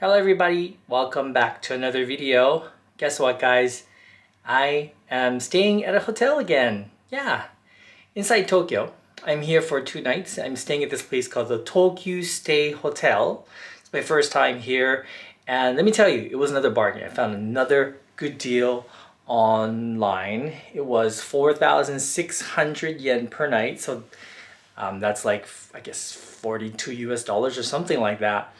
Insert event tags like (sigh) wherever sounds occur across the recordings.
Hello everybody, welcome back to another video. Guess what guys? I am staying at a hotel again. Yeah, inside Tokyo. I'm here for two nights. I'm staying at this place called the Tokyu Stay Hotel. It's my first time here and let me tell you, it was another bargain. I found another good deal online. It was 4,600 yen per night. So um, that's like, I guess, 42 US dollars or something like that.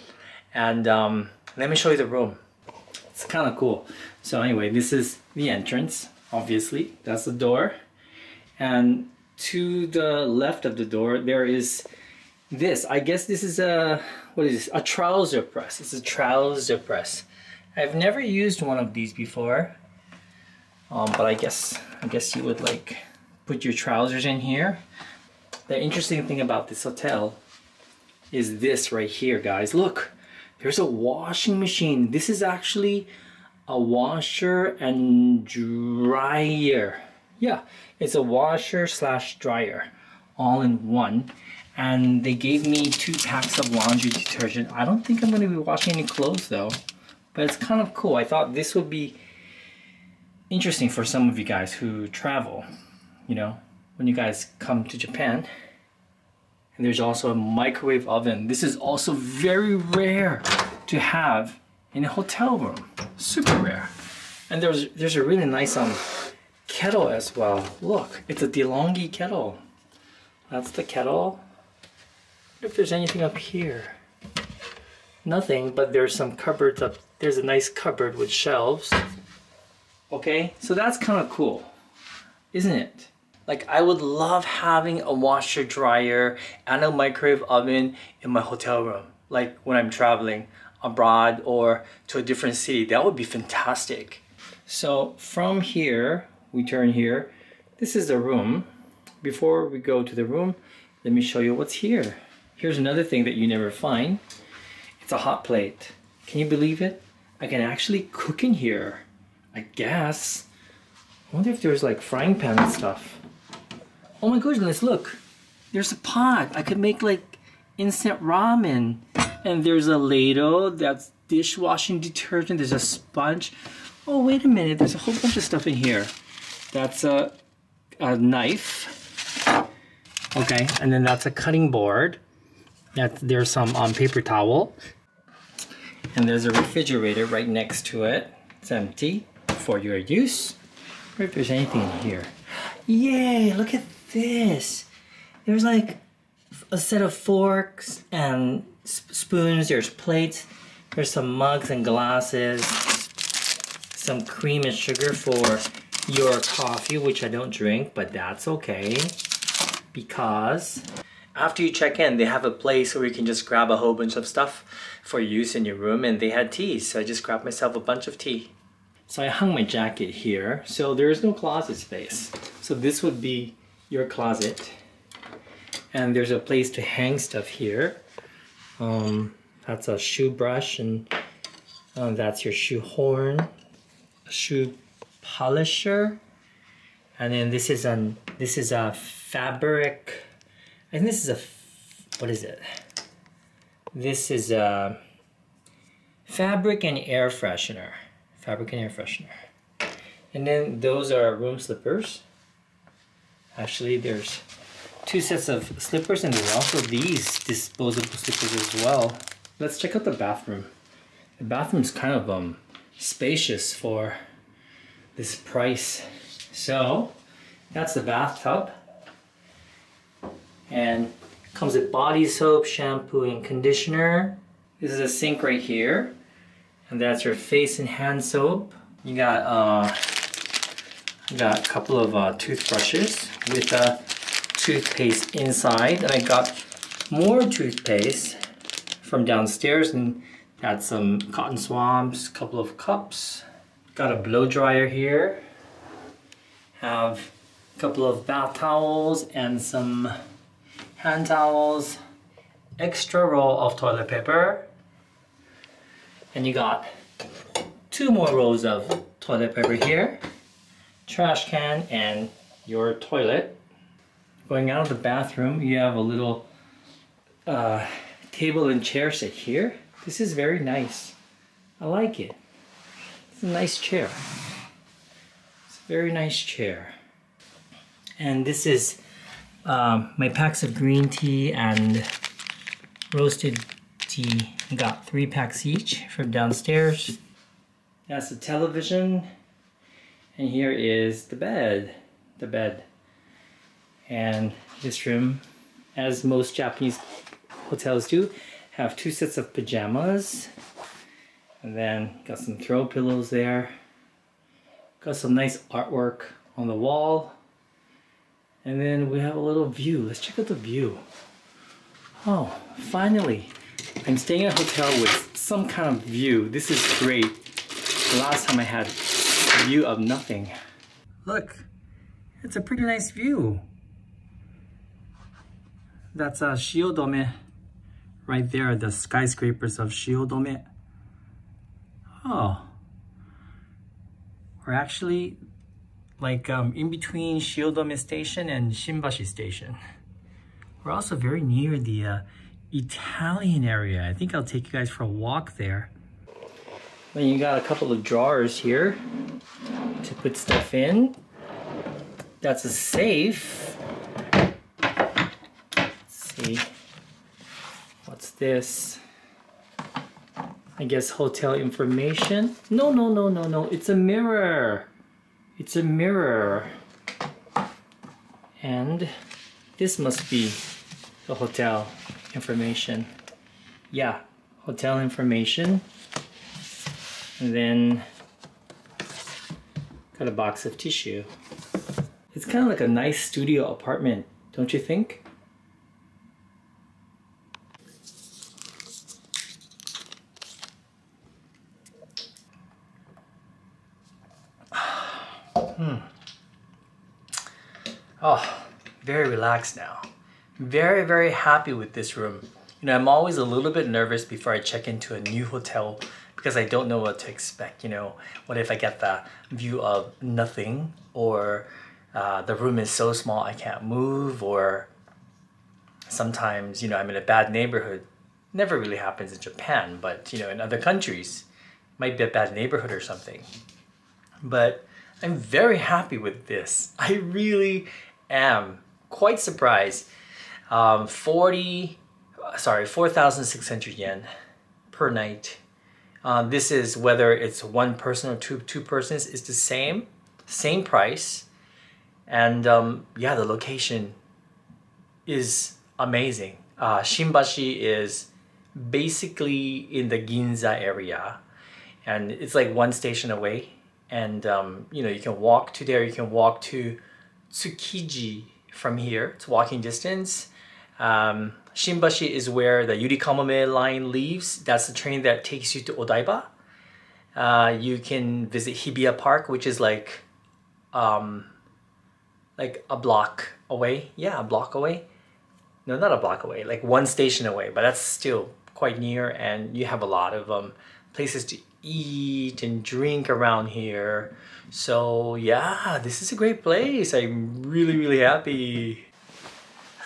And um, let me show you the room. It's kind of cool. So anyway, this is the entrance, obviously. That's the door. And to the left of the door, there is this. I guess this is a, what is this? A trouser press. It's a trouser press. I've never used one of these before. Um, but I guess, I guess you would like put your trousers in here. The interesting thing about this hotel is this right here, guys. Look, there's a washing machine. This is actually a washer and dryer. Yeah, it's a washer slash dryer all in one. And they gave me two packs of laundry detergent. I don't think I'm going to be washing any clothes though, but it's kind of cool. I thought this would be interesting for some of you guys who travel, you know, when you guys come to Japan. And there's also a microwave oven. This is also very rare to have in a hotel room. Super rare. And there's there's a really nice um kettle as well. Look, it's a DeLonghi kettle. That's the kettle. if there's anything up here. Nothing, but there's some cupboards up. There's a nice cupboard with shelves. Okay, so that's kind of cool, isn't it? Like I would love having a washer dryer and a microwave oven in my hotel room. Like when I'm traveling abroad or to a different city, that would be fantastic. So from here, we turn here. This is the room. Before we go to the room, let me show you what's here. Here's another thing that you never find. It's a hot plate. Can you believe it? I can actually cook in here. I guess. I wonder if there's like frying pan and stuff. Oh my goodness, look. There's a pot. I could make like instant ramen. And there's a ladle that's dishwashing detergent. There's a sponge. Oh, wait a minute. There's a whole bunch of stuff in here. That's a, a knife. Okay, and then that's a cutting board. That there's some um, paper towel. And there's a refrigerator right next to it. It's empty for your use. Or if there's anything in here. Yay, look at this. There's like a set of forks and spoons, there's plates, there's some mugs and glasses, some cream and sugar for your coffee, which I don't drink, but that's okay. Because after you check in, they have a place where you can just grab a whole bunch of stuff for use in your room, and they had tea, so I just grabbed myself a bunch of tea. So I hung my jacket here, so there is no closet space. So this would be your closet. And there's a place to hang stuff here. Um, that's a shoe brush and um, that's your shoe horn, shoe polisher. And then this is an this is a fabric. I think this is a what is it? This is a fabric and air freshener fabric and air freshener. And then those are room slippers. Actually, there's two sets of slippers and also these disposable slippers as well. Let's check out the bathroom. The bathroom is kind of um, spacious for this price. So that's the bathtub. And comes with body soap, shampoo, and conditioner. This is a sink right here. And that's your face and hand soap. You got uh, you got a couple of uh, toothbrushes with a toothpaste inside. And I got more toothpaste from downstairs and got some cotton swabs, couple of cups. Got a blow dryer here. Have a couple of bath towels and some hand towels. Extra roll of toilet paper and you got two more rolls of toilet paper here, trash can, and your toilet. Going out of the bathroom, you have a little uh, table and chair set here. This is very nice. I like it. It's a nice chair. It's a very nice chair. And this is um, my packs of green tea and roasted tea. I Got three packs each from downstairs. That's the television. And here is the bed. The bed. And this room, as most Japanese hotels do, have two sets of pajamas. And then got some throw pillows there. Got some nice artwork on the wall. And then we have a little view. Let's check out the view. Oh, finally. I'm staying in a hotel with some kind of view. This is great. The last time I had a view of nothing. Look, it's a pretty nice view. That's uh, Shiodome. Right there, the skyscrapers of Shiodome. Oh. We're actually like um, in between Shiodome Station and Shimbashi Station. We're also very near the uh, Italian area. I think I'll take you guys for a walk there. Then you got a couple of drawers here to put stuff in. That's a safe. See. What's this? I guess hotel information. No, no, no, no, no. It's a mirror. It's a mirror. And this must be the hotel information. Yeah, hotel information. And then got a box of tissue. It's kind of like a nice studio apartment, don't you think? Hmm. Oh, very relaxed now. Very, very happy with this room. You know, I'm always a little bit nervous before I check into a new hotel because I don't know what to expect. You know, what if I get the view of nothing or uh, the room is so small I can't move or sometimes, you know, I'm in a bad neighborhood. Never really happens in Japan, but, you know, in other countries, might be a bad neighborhood or something. But I'm very happy with this. (laughs) I really am quite surprised. Um, 40, sorry, 4,600 yen per night. Uh, this is whether it's one person or two, two persons, is the same, same price. And um, yeah, the location is amazing. Uh, Shimbashi is basically in the Ginza area and it's like one station away and um, you know you can walk to there you can walk to Tsukiji from here it's walking distance. Um, Shimbashi is where the Yurikamome line leaves. That's the train that takes you to Odaiba. Uh, you can visit Hibiya Park which is like um, like a block away. Yeah a block away. No not a block away like one station away but that's still quite near and you have a lot of um, places to eat and drink around here. So yeah, this is a great place. I'm really, really happy.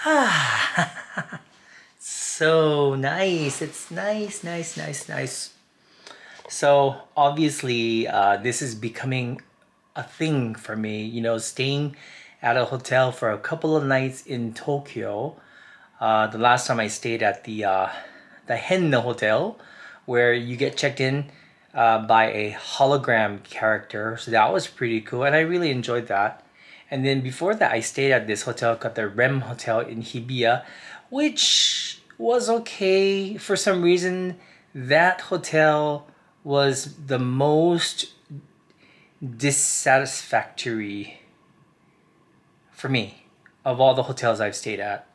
Ah, (sighs) so nice. It's nice, nice, nice, nice. So obviously, uh, this is becoming a thing for me. You know, staying at a hotel for a couple of nights in Tokyo. Uh, the last time I stayed at the uh, the Henn na Hotel, where you get checked in uh, by a hologram character. So that was pretty cool, and I really enjoyed that. And then before that, I stayed at this hotel called the Remm Hotel in Hibiya, which was okay. For some reason, that hotel was the most dissatisfactory for me of all the hotels I've stayed at,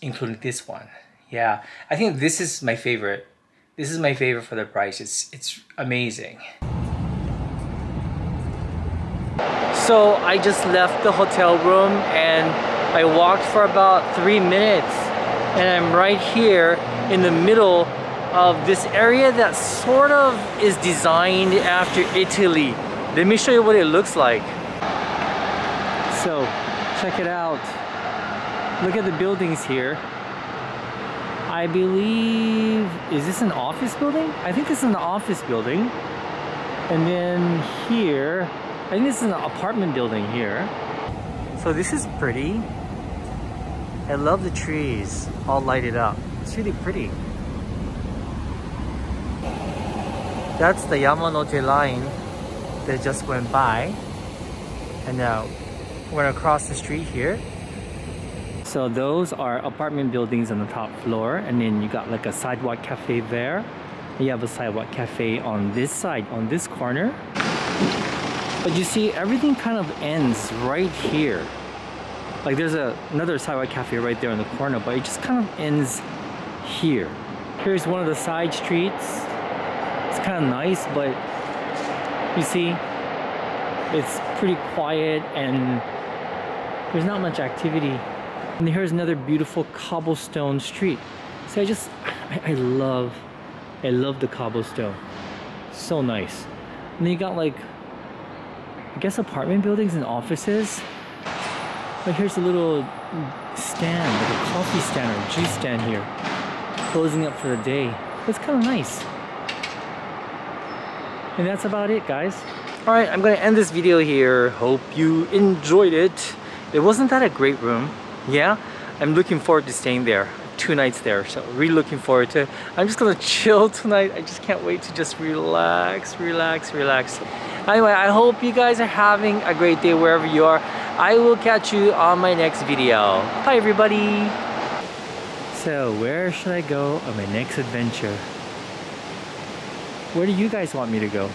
including this one. Yeah, I think this is my favorite this is my favorite for the price. It's, it's amazing. So I just left the hotel room and I walked for about three minutes and I'm right here in the middle of this area that sort of is designed after Italy. Let me show you what it looks like. So check it out. Look at the buildings here. I believe, is this an office building? I think this is an office building. And then here, I think this is an apartment building here. So this is pretty. I love the trees all lighted up. It's really pretty. That's the Yamanote line that just went by. And now we're gonna cross the street here. So those are apartment buildings on the top floor and then you got like a sidewalk cafe there. You have a sidewalk cafe on this side, on this corner. But you see, everything kind of ends right here. Like there's a, another sidewalk cafe right there in the corner, but it just kind of ends here. Here's one of the side streets. It's kind of nice, but you see, it's pretty quiet and there's not much activity. And here's another beautiful cobblestone street. So I just, I, I love, I love the cobblestone. So nice. And then you got like, I guess apartment buildings and offices. But here's a little stand, like a coffee stand or juice stand here. Closing up for the day. It's kind of nice. And that's about it, guys. All right, I'm gonna end this video here. Hope you enjoyed it. It wasn't that a great room. Yeah, I'm looking forward to staying there. Two nights there, so really looking forward to I'm just gonna chill tonight. I just can't wait to just relax, relax, relax. Anyway, I hope you guys are having a great day wherever you are. I will catch you on my next video. Bye everybody! So where should I go on my next adventure? Where do you guys want me to go?